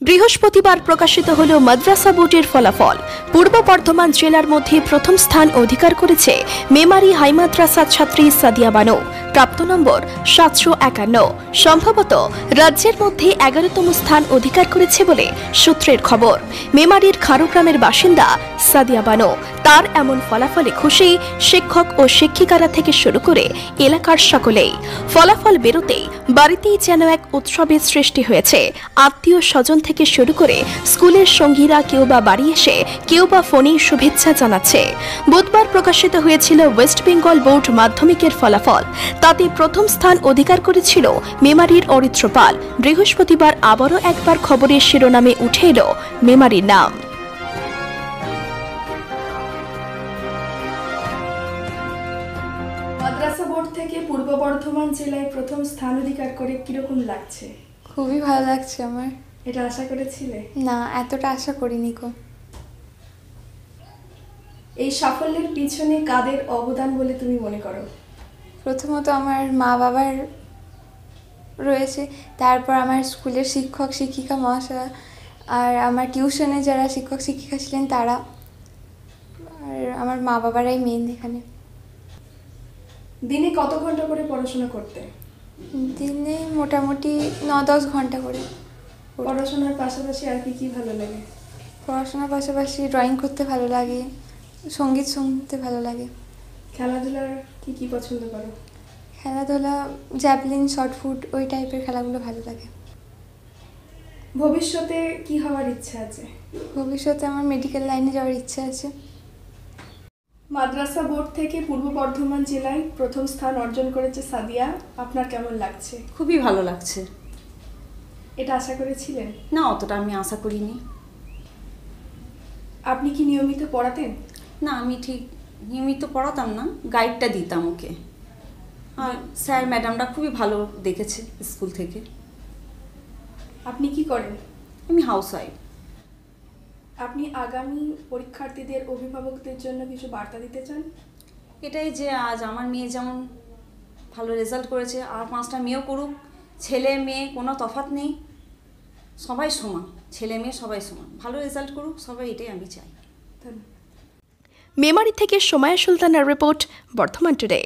বৃহস্পতিবার প্রকাশিত হল মাদ্রাসা বোর্ডের ফলাফল। পূর্ব বর্ধমান জেলার মধ্যে প্রথম স্থান অধিকার করেছে মেমারি হাই মাদ্রাসা ছাত্রী সাদিয়া বানো। প্রাপ্ত নম্বর সাতশো একান্ন। সম্ভবত রাজ্যের মধ্যে এগারোতম স্থান অধিকার করেছে বলে সূত্রের খবর। মেমারির খারুগ্রামের বাসিন্দা সাদিয়া বানো। তার এমন ফলাফলে খুশি শিক্ষক ও শিক্ষিকারা থেকে শুরু করে এলাকার সকলেই। ফলাফল বেরোতেই বাড়িতেই যেন এক উৎসবের সৃষ্টি হয়েছে। আত্মীয় স্বজন থেকে শুরু করে স্কুলের সঙ্গীরা কেউ বা বাড়ি এসে কেউ বা ফোনে শুভেচ্ছা জানাচ্ছে। বুধবার প্রকাশিত হয়েছিল ওয়েস্ট বেঙ্গল বোর্ড মাধ্যমিকের ফলাফল। তাতে প্রথম স্থান অধিকার করেছিল মেমারির অরিত্রপাল। বৃহস্পতিবার আবারও একবার খবরের শিরোনামে উঠে এলো মেমারির নাম। মাদ্রাসা বোর্ড থেকে পূর্ব বর্ধমান জেলায় প্রথম স্থান অধিকার করে কীরকম লাগছে? খুবই ভালো লাগছে আমার। এটা আশা করেছিলে? না এতটা আশা করিনি কো। এই সাফল্যের পিছনে কাদের অবদান বলে তুমি মনে করো? প্রথমত আমার মা বাবার রয়েছে তারপর আমার স্কুলের শিক্ষক শিক্ষিকা মহাশয় আর আমার টিউশনে যারা শিক্ষক শিক্ষিকা ছিলেন তারা। আর আমার মা বাবারাই মেন এখানে। দিনে কত ঘণ্টা করে পড়াশোনা করতে? দিনে মোটামুটি ন দশ ঘণ্টা করে। পড়াশোনার পাশাপাশি আর কি কি ভালো লাগে? পড়াশোনার পাশাপাশি ড্রয়িং করতে ভালো লাগে সংগীত শুনতে ভালো লাগে। খেলাধুলার কি কি পছন্দ করো? খেলাধুলা জ্যাভলিন শর্টফুট ওই টাইপের খেলাগুলো ভালো লাগে। ভবিষ্যতে কি হওয়ার ইচ্ছা আছে? ভবিষ্যতে আমার মেডিকেল লাইনে যাওয়ার ইচ্ছা আছে। মাদ্রাসা বোর্ড থেকে পূর্ব বর্ধমান জেলায় প্রথম স্থান অর্জন করেছে সাদিয়া। আপনার কেমন লাগছে? খুবই ভালো লাগছে। এটা আশা করেছিলেন? না অতটা আমি আশা করিনি। আপনি কি নিয়মিত পড়াতেন? না আমি ঠিক নিয়মিত পড়াতাম না গাইডটা দিতাম ওকে। আর স্যার ম্যাডামরা খুবই ভালো দেখেছে স্কুল থেকে। আপনি কি করেন? আমি হাউস ওয়াইফ আপনি আগামী পরীক্ষার্থীদের অভিভাবকদের জন্য কিছু বার্তা দিতে চান? এটাই যে আজ আমার মেয়ে যেমন ভালো রেজাল্ট করেছে আর পাঁচটা মেয়েও করুক ছেলে মেয়ে কোনো তফাৎ নেই। সবাই সমান ছেলে মেয়ে সবাই সমান। ভালো রেজাল্ট করুক সবাই এটাই আমি চাই। ধন্যবাদ। মেমারি থেকে সময়া সুলতানার রিপোর্ট বর্ধমান টুডে